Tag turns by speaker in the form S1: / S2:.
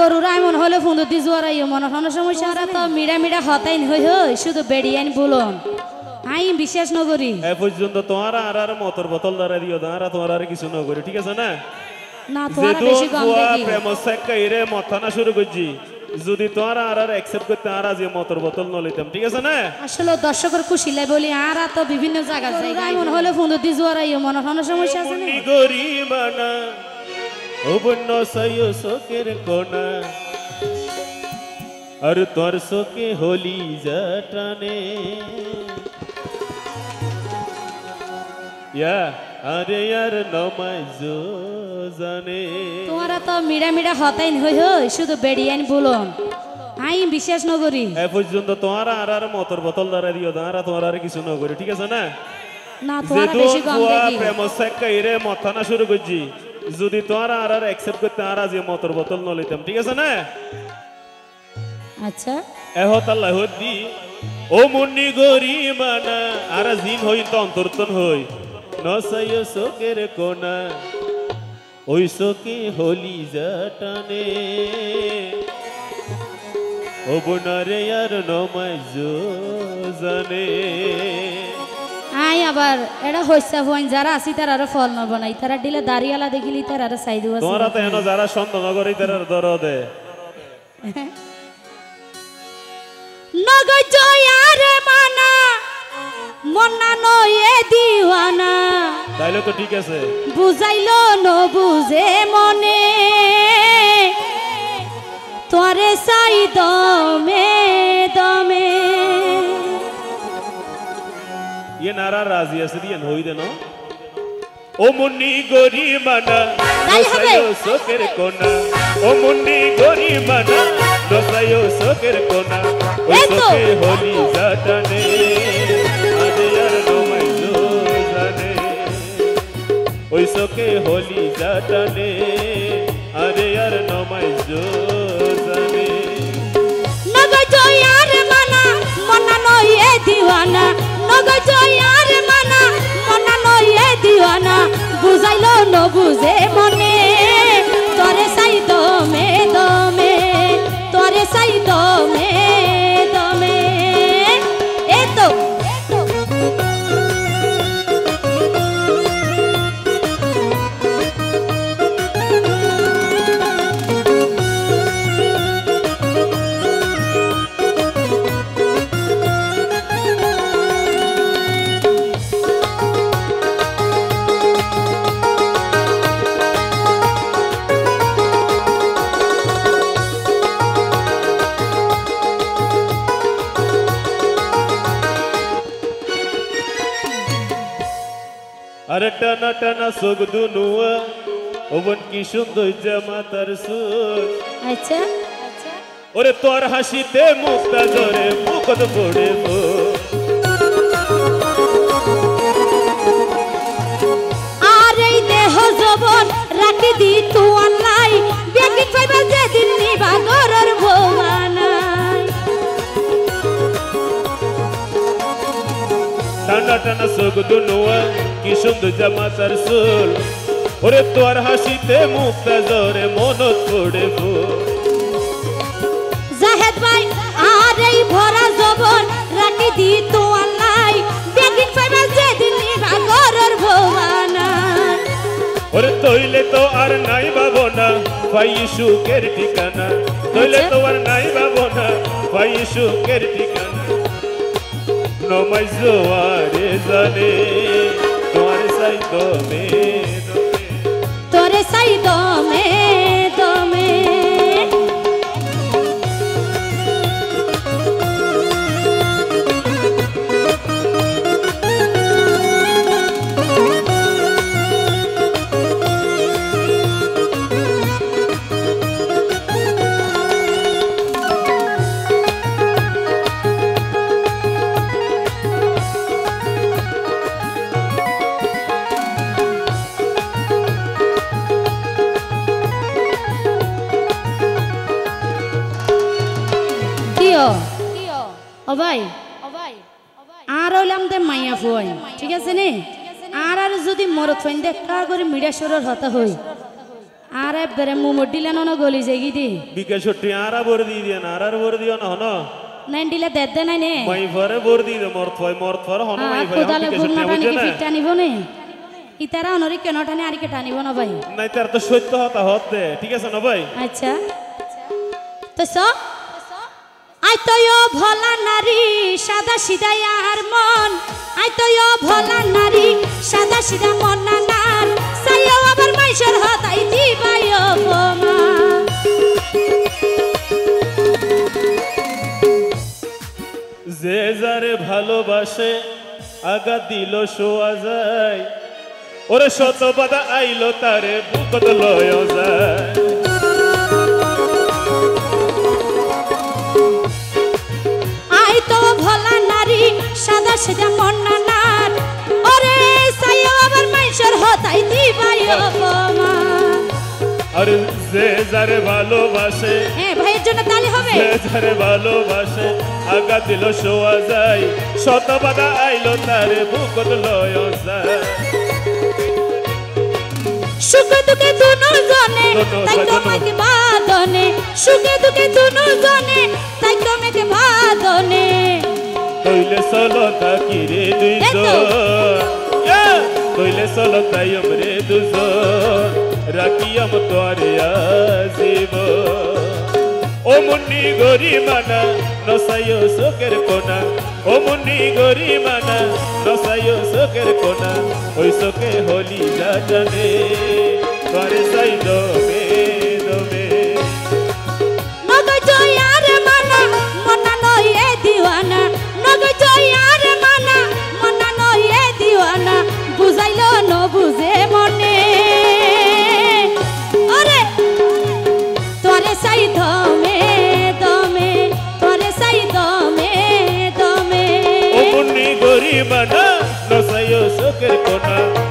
S1: গরুরা এমন হলে ফুন্দু দি জোয়ারাই মনে কোনো সমস্যা তো মিড়া মিড়া হতাইন হই হই শুধু বেড়িয়াইন বলুন। আই বিশ্বাস নগরী।
S2: এ পর্যন্ত তোমার আর আর মতর বোতল দ্বারা দিও তারা তোমার আর কিছু না করি ঠিক আছে না?
S1: না তোমার বেশি কম দেখি
S2: প্রেম সেক্কা ইরে মথানা শুরু করছি। যদি তোমার আর আর অ্যাকসেপ্ট করতে আর আজ মতর বোতল ন লইতাম ঠিক আছে না?
S1: আসলে দর্শকের খুশি লাই বলি আর তো বিভিন্ন জায়গা জায়গা এমন হলে ফুন্দু দি জোয়ারাই মনে কোনো সমস্যা আছে না
S2: মুনি গরিবানা শোকের কোনা আর তোর শোকে হোলি জাটানে আরে নমাজ জানে।
S1: তোমারা তো মিড়া মিড়া হতাইন হই হই শুধু বেড়িয়াইন বলুন। আই বিশ্বাস নগরী।
S2: এ পর্যন্ত তোমার আর আর মতর বোতল দ্বারা দিও তারা তোমার আর কিছু না করি ঠিক আছে না?
S1: না তোমার বেশি কম দেখি।
S2: প্রেম সেক্কা ইরে মথানা শুরু করছি। যদি তোমার আর আর অ্যাকসেপ্ট করতে আর আজ মতর বোতল ন লইতাম ঠিক আছে না?
S1: আচ্ছা।
S2: এহত আল্লাহ দি ও মুন্নি গরিবানা আর জিন হই তো অন্তর্তন হই। নসাইয় শোকের কোনা ওই শোকে হলি জাটানে ও বোনারে আর নমাই জানে।
S1: আই আবার এটা হইসা হইন যারা আছি তার আরও ফল নব নাই। তারা দিলে দাঁড়িয়ালা দেখিলি তার আরও চাই দিব
S2: তোমরা তো এনো যারা সন্দেহ করি তারা দর দে
S1: নগর জয়ার মানা মন্না নয়ে দিওয়ানা।
S2: তাইলে তো ঠিক আছে।
S1: বুঝাইলো ন বুঝে মনে। তোরে দমে
S2: ইয়ে রাজি আছে দিয়ে হই দেন। ও মুন্নি গরিবানা
S1: তাই হবে।
S2: দোসাইও কোনা ও মুন্নি গরিবানা দোসাইও শোকের কোনা ওই
S1: এই
S2: হলি জাটানে আদে নমাই জানে ওই শোকে হলি জাটানে আরে আর নমাই জানে
S1: নগর জয়ার মানা নয়ে মানা নয়ে দিওয়ানা। বুঝাইলো ন বুঝে মনে।
S2: আরে টানা টানা সোগ দুনুয়া ওবন কি সুন্দর জামাতার সুর।
S1: আচ্ছা।
S2: ওরে তোর হাসিতে মুক্তা জরে মুখত পড়ে
S1: আর এই দেহ জবন রাখি দি তু অনলাই বেগিন পাইবা যেদিন নিবা গরর ভোগানাই
S2: টানা টানা দুনুয়া কি সুন্দর জামাতার সুর ওরে তোর হাসিতে মুক্তা জরে মনত পড়ে
S1: জাহেদ ভাই আর এই ভরা জবন রাখি দি তু বেগিন পাইবা যেদিন ভোগানাই
S2: ওরে তো আর নাই বাবো না পাই সুখের ঠিকানা। তৈলে তো আর নাই বাবো না পাই সুখের ঠিকানা। নমাই জোয়ারে জানে। তোমার সাই দমে দমে
S1: তোরে চাই ও ভাই আর হইলাম দে মাইয়া ফুয়াই ঠিক আছে নে? আর আর যদি মরত ফাইন দেখা করে মিডিয়া সরর হতা হই আরে বেরে মুমো দিলে নন গলি যাই দি।
S2: বিকাশ ছুটি আরা বর দিয়ে দিয়ে না আর বর দিও না হন?
S1: নাইন দিলে দেদ দে নাই নে?
S2: মাই ফরে বর দিয়ে দে মর থয় মর থর হন মাই ফরে
S1: কোদালে
S2: ছুটি
S1: নাটানি কি
S2: না
S1: ফিট টানিব নে? ইতারা অনরি কেন টানি আর কে টানিব না ভাই
S2: নাই তার তো সত্য হতা হতে ঠিক আছে না ভাই
S1: আচ্ছা। তো স আই তো ভোলা নারী, সাদা সিধা আর মন। আই তো ভোলা নারী, সাদা সিধা মন না নার। সাইও আবার মাইশর হতাই দিবাই অপমান।
S2: যে যারে ভালোবাসে আগা দিল শোয়া যায়, ওরে শত বাধা আইলো তারে বুকত লয় যায়।
S1: সাদা সিধা মন না নার। ওরে সাইও আবার মাইশর হতাই দিবাই অপমান।
S2: আরে যে যারে ভালোবাসে
S1: হ্যাঁ ভাইয়ের জন্য তালি হবে।
S2: যে যারে ভালোবাসে আগা দিল শোয়া যায়। শত বাধা আইলো তারে বুকত লয় যায়।
S1: সুখে দুঃখে দুনো জনে তাই। তোমাকে বাদনে সুখে দুঃখে দুনো জনে তাই তোমাকে বাদনে
S2: তৈলে চলো থাকি রে দুইজন তৈলে চলো তাই আমরে দুজন রাখিয়াম তোরে আসিব ও মুন্নি গরি মানা নসাইও চোখের কোনা ও মুন্নি গরি মানা নসাইও চোখের কোনা ওই চোখে হলি জানে তোরে সাই দমে
S1: शुक्र को